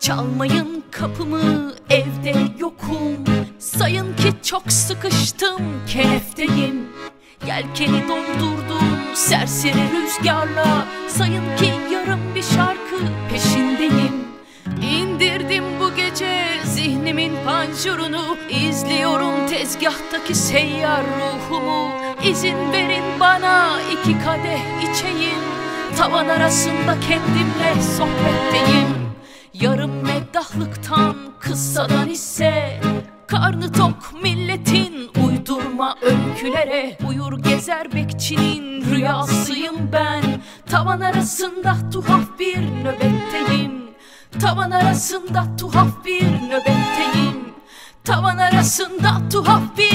Çalmayın kapımı evde yokum. Sayın ki çok sıkıştım kenefteyim. Yelkeni doldurdum serseri rüzgarla. Sayın ki yarım bir şarkı peşindeyim. İndirdim bu gece zihnimin panjurunu. İzliyorum tezgahtaki seyyar ruhumu. İzin verin bana iki kadeh içeyim. Tavan arasında kendimle sohbetteyim meddahlıktan kıssadan ise Karnı tok milletin uydurma öykülere Uyur gezer bekçinin rüyasıyım ben. Tavan arasında tuhaf bir nöbetteyim. Tavan arasında tuhaf bir nöbetteyim. Tavan arasında tuhaf bir